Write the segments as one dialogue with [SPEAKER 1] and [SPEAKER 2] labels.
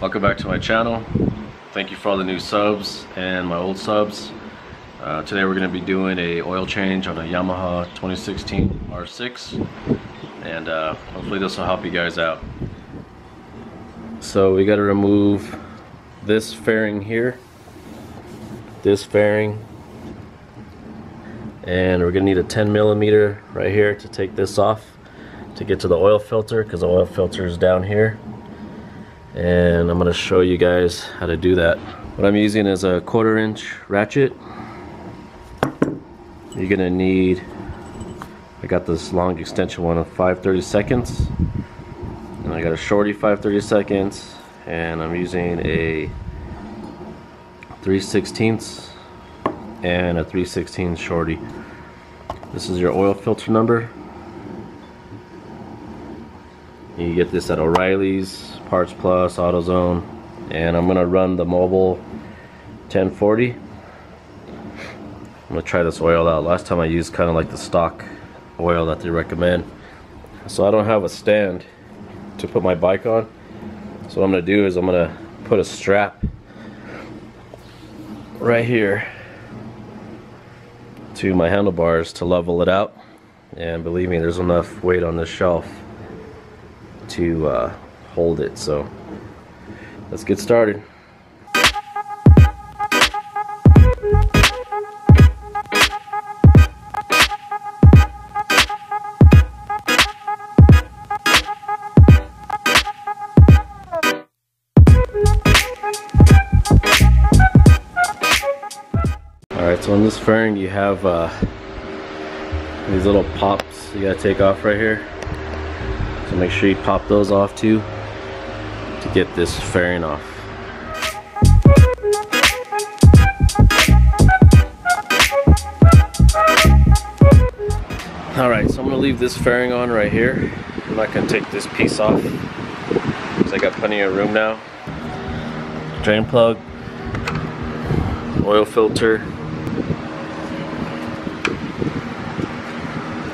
[SPEAKER 1] welcome back to my channel. Thank you for all the new subs and my old subs. Uh, today we're going to be doing a oil change on a Yamaha 2016 R6 and uh, hopefully this will help you guys out. So we got to remove this fairing here, this fairing, and we're going to need a 10 millimeter right here to take this off to get to the oil filter because the oil filter is down here and I'm to show you guys how to do that. What I'm using is a quarter inch ratchet. You're to need, I got this long extension one of 530 seconds and I got a shorty 530 seconds and I'm using a 3 16ths and a 3 16 shorty. This is your oil filter number. You get this at O'Reilly's, Parts Plus, AutoZone, and I'm gonna run the Mobil 1040. I'm gonna try this oil out. Last time I used kind of like the stock oil that they recommend. So I don't have a stand to put my bike on. So what I'm gonna do is I'm gonna put a strap right here to my handlebars to level it out. And believe me, there's enough weight on this shelf to uh, hold it. So let's get started. Alright, so on this fairing you have uh, these little pops you gotta take off right here. Make sure you pop those off too to get this fairing off. Alright, so I'm going to leave this fairing on right here. I'm not going to take this piece off because I got plenty of room now. Drain plug, oil filter,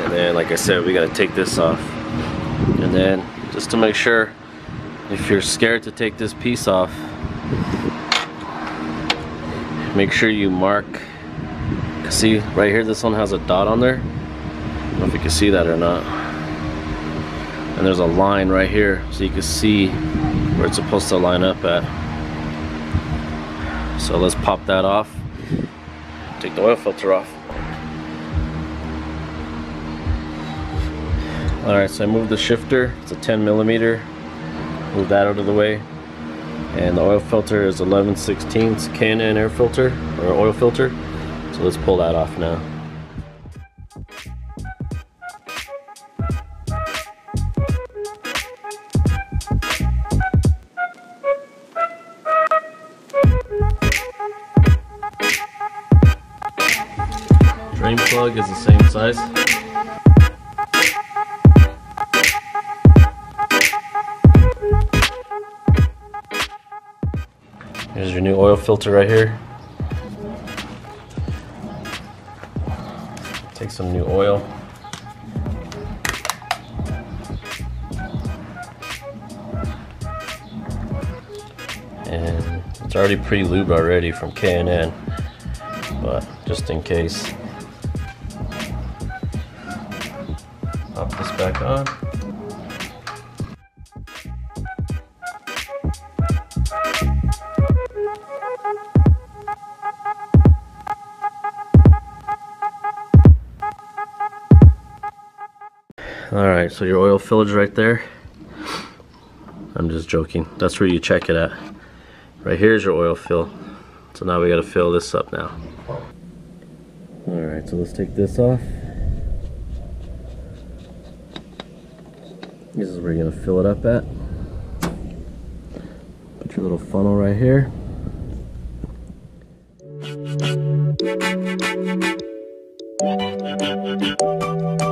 [SPEAKER 1] and then like I said we got to take this off and then just to make sure if you're scared to take this piece off make sure you mark see right here this one has a dot on there. I don't know if you can see that or not. And there's a line right here so you can see where it's supposed to line up at. So let's pop that off. Take the oil filter off Alright, so I moved the shifter. It's a 10 millimeter. Move that out of the way. And the oil filter is 11 16ths K&N air filter, or oil filter. So let's pull that off now. Drain plug is the same size. Here's your new oil filter right here. Take some new oil. And it's already pre-lubed already from K&N, but just in case. Pop this back on. All right, so your oil fillage right there. I'm just joking. That's where you check it at. Right here is your oil fill. So now we gotta fill this up now. All right, so let's take this off. This is where you're gonna fill it up at. Put your little funnel right here.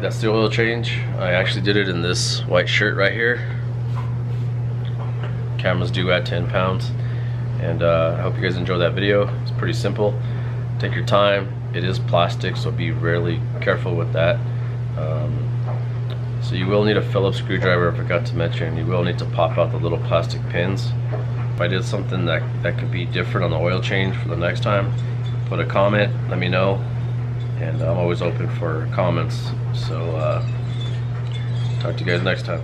[SPEAKER 1] that's the oil change. I actually did it in this white shirt right here. Cameras do at 10 pounds. And uh, I hope you guys enjoyed that video. It's pretty simple. Take your time. It is plastic, so be really careful with that. Um, so you will need a Phillips screwdriver, I forgot to mention. You will need to pop out the little plastic pins. If I did something that, that could be different on the oil change for the next time, put a comment, let me know and I'm always open for comments. So uh, talk to you guys next time.